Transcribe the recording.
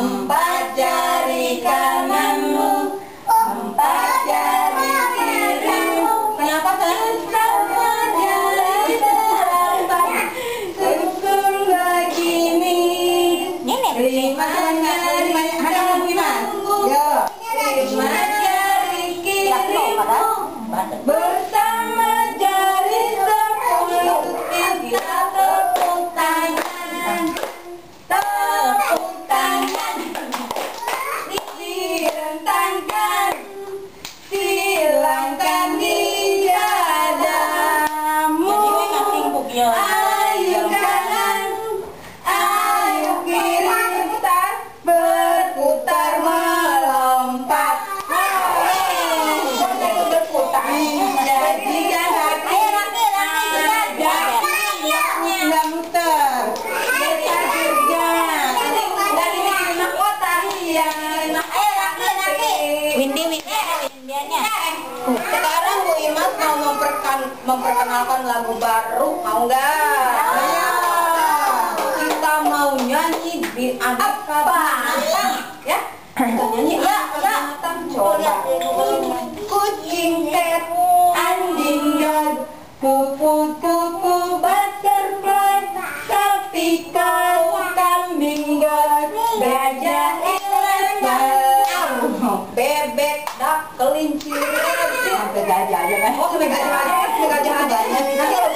Empat jari kananmu Empat jari kirimu. Kenapa kan? Empat jari depan Ukur begini Lima jari 안녕. Akan memperkenalkan lagu baru, mau nggak? Ayo. Kita mau nyanyi di aneka binatang, ya? Kita nyanyi ya, binatang coba. Kucing, anjing, kupu-kupu, butterfly, sapi, kau, kambing, gajah, elephant, bebek, dak, kelinci, sampai gajah aja kan? Oh, sampai gajah. Dikasih.